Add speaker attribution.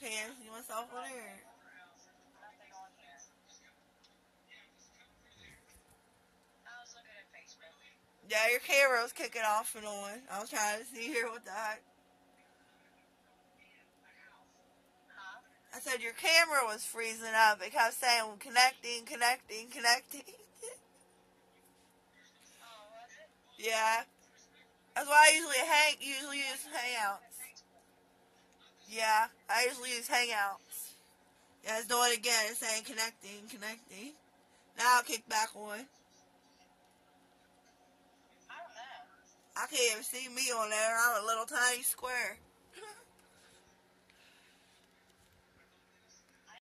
Speaker 1: can't even see myself on there.
Speaker 2: I.
Speaker 1: Yeah, your camera was kicking off and on. I was trying to see here what the heck. I said your camera was freezing up. It kept saying connecting, connecting, connecting. Yeah. That's why I usually hang usually use Hangouts. Yeah, I usually use Hangouts. Yeah, it's doing it again. It's saying connecting, connecting. Now I'll kick back on.
Speaker 2: I don't know.
Speaker 1: I can't even see me on there. I'm a little tiny square.